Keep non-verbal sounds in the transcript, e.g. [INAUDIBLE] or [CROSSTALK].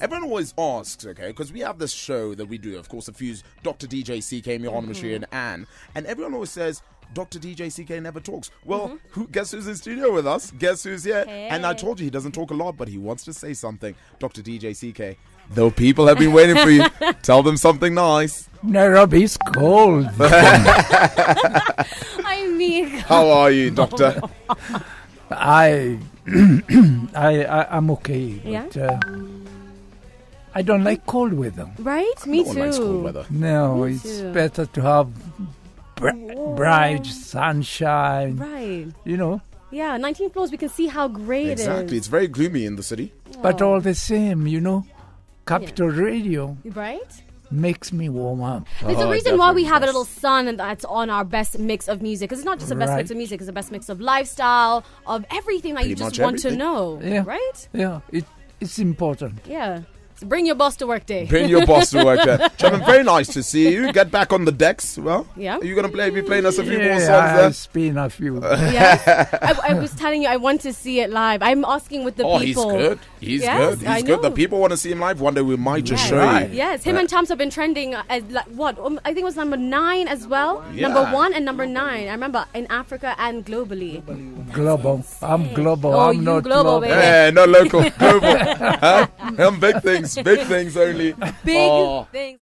Everyone always asks, okay, because we have this show that we do, of course, a few Dr. DJ CK, Miana Mm-hmm. Machine, and Anne, and everyone always says, Dr. DJ CK never talks. Well, Mm-hmm. who? Guess who's in studio with us? Guess who's here? And I told you he doesn't talk a lot, but he wants to say something. Dr. DJ CK. Though people have been waiting for you, [LAUGHS] tell them something nice. Nairobi's cold. [LAUGHS] I mean, How are you, [LAUGHS] Doctor? I, [CLEARS THROAT] I, I, I'm okay. But, uh, I don't like cold weather. right? Me no too. one likes cold weather. No, Me it's too. better to have br- Warm. bright sunshine. Right. You know, Yeah, 19 floors. We can see how great Exactly. it is. It's very gloomy in the city. but all the same, you know, Capital Radio Right? makes me warm up. There's Oh, a reason why we have a little sun and that's on our best mix of music. Because it's not just the best mix of music, it's the best mix of lifestyle, of everything that you just much want to know. Yeah. Right? Yeah, it, it's important. Yeah. So bring your boss to work day. Bring your boss to work day. [LAUGHS] Chairman, very nice to see you. Get back on the decks. Well, Yeah. Are you gonna play? Be playing us a few more Yeah, songs I there. spin a few. [LAUGHS] yes. I, I was telling you, I want to see it live. I'm asking with the oh, he's good. He's Yes, good. He's I good. The people want to see him live. One day we might just Yes. show Right. you. Yes, him and Tams have been trending uh, as like, what? Um, I think it was number nine as well. Yeah. Number one and number nine. I remember in Africa and globally. global. I'm global. Oh, I'm not global, global. baby. Yeah, no local, [LAUGHS] global. huh? Um, big things, big things only. Big Oh. things.